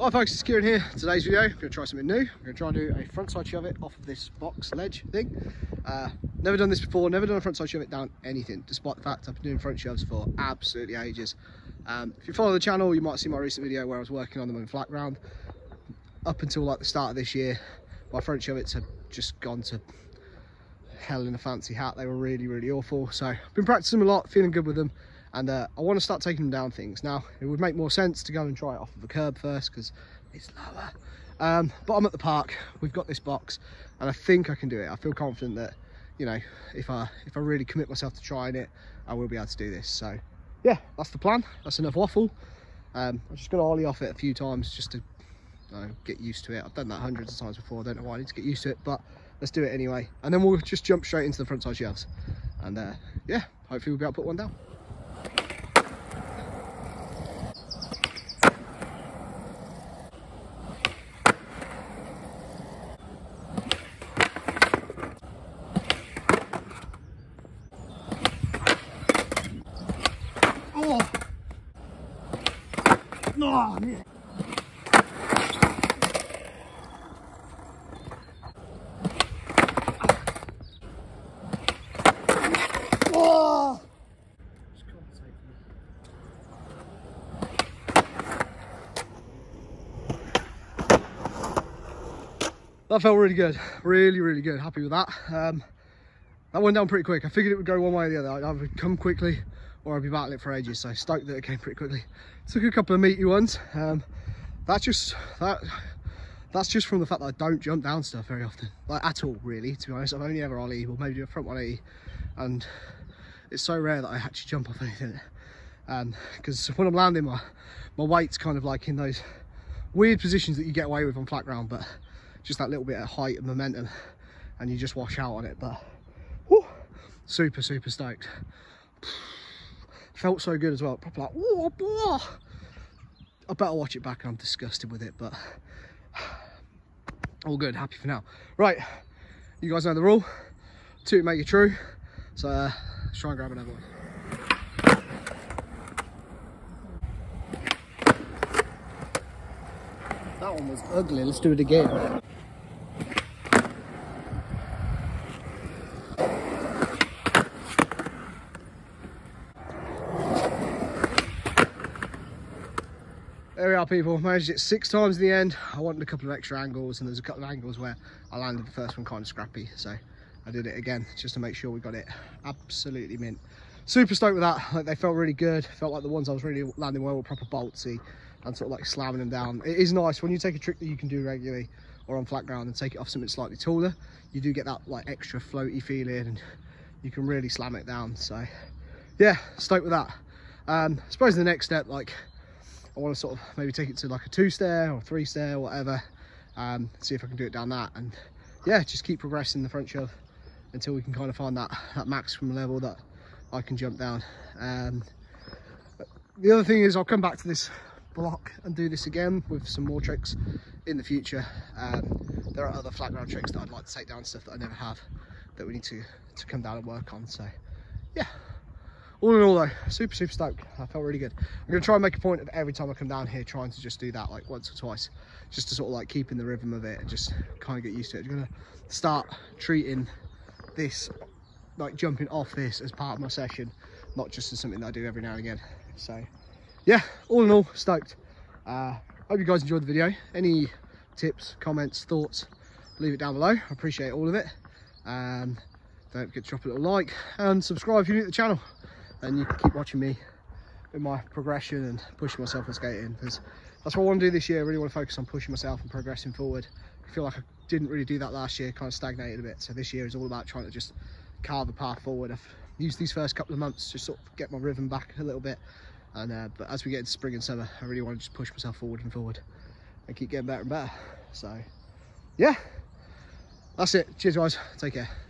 Hi folks, it's Kieran here. Today's video, I'm going to try something new. I'm going to try and do a frontside shove it off of this box ledge thing. Uh, never done this before, never done a frontside shove it down anything, despite the fact I've been doing front shuvs for absolutely ages. Um, if you follow the channel, you might see my recent video where I was working on them in flat ground. Up until like the start of this year, my front shove-its have just gone to hell in a fancy hat. They were really, really awful. So I've been practicing a lot, feeling good with them and uh, I want to start taking them down things. Now, it would make more sense to go and try it off of the curb first because it's lower. Um, but I'm at the park, we've got this box, and I think I can do it. I feel confident that, you know, if I if I really commit myself to trying it, I will be able to do this. So, yeah, that's the plan. That's enough waffle. Um, I'm just going to ollie off it a few times just to know, get used to it. I've done that hundreds of times before. I don't know why I need to get used to it, but let's do it anyway. And then we'll just jump straight into the front side shuvs. And uh, yeah, hopefully we'll be able to put one down. That felt really good, really, really good. Happy with that. Um, that went down pretty quick. I figured it would go one way or the other. I would come quickly or I'd be battling it for ages. So stoked that it came pretty quickly. Took a couple of meaty ones. Um, that's just that. That's just from the fact that I don't jump down stuff very often, like at all, really. To be honest, I've only ever ollie or maybe do a front 180, and it's so rare that I actually jump off anything. Because um, when I'm landing, my my weight's kind of like in those weird positions that you get away with on flat ground, but just that little bit of height and momentum, and you just wash out on it. But whew, super, super stoked felt so good as well. Proper like i better watch it back and i'm disgusted with it but all good happy for now. Right you guys know the rule. Two make it true. So uh, let's try and grab another one. That one was ugly. Let's do it again there we are people. Managed it six times in the end. I wanted a couple of extra angles and there's a couple of angles where i landed the first one kind of scrappy so i did it again just to make sure we got it absolutely mint. Super stoked with that. Like they felt really good. Felt like the ones i was really landing well were proper boltsy and sort of like slamming them down. It is nice when you take a trick that you can do regularly or on flat ground and take it off something slightly taller you do get that like extra floaty feeling and you can really slam it down. So yeah stoked with that. Um i suppose the next step like I want to sort of maybe take it to like a two stair or three stair whatever um, see if I can do it down that. And yeah just keep progressing the front shuv until we can kind of find that that maximum level that I can jump down. Um, the other thing is I'll come back to this block and do this again with some more tricks in the future. Um, there are other flat ground tricks that I'd like to take down stuff that I never have that we need to to come down and work on. So yeah all in all though super super stoked. I felt really good. I'm gonna try and make a point of every time i come down here trying to just do that like once or twice just to sort of like keep in the rhythm of it and just kind of get used to it. I'm gonna start treating this like jumping off this as part of my session not just as something that i do every now and again. So yeah all in all stoked. Uh hope you guys enjoyed the video. Any tips comments thoughts leave it down below. I appreciate all of it. Um don't forget to drop a little like and subscribe if you're new to the channel and you can keep watching me in my progression and pushing myself on skating because that's what I want to do this year. I really want to focus on pushing myself and progressing forward. I feel like I didn't really do that last year, kind of stagnated a bit. So this year is all about trying to just carve a path forward. I've used these first couple of months to sort of get my rhythm back a little bit. And uh, but as we get into spring and summer, I really want to just push myself forward and forward and keep getting better and better. So yeah, that's it. Cheers guys, take care.